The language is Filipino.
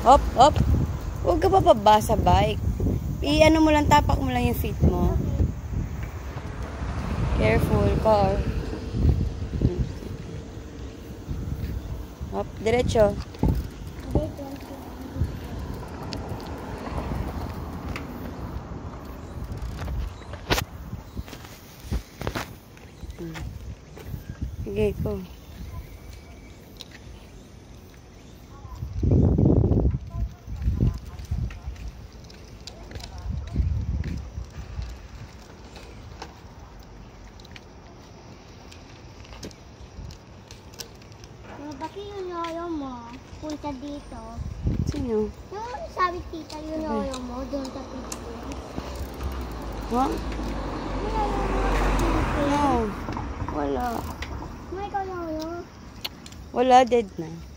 Hop, hop. Huwag ka pa pababa sa bike. I-ano mo lang, tapak mo lang yung feet mo. Careful, car. Hop, diretso. Sige, go. Bakit yung lolo mo punta dito? Sino? Yung sabi tita, yung lolo mo doon sa sa Philippines. No. Wala. May lolo. Wala, dead na.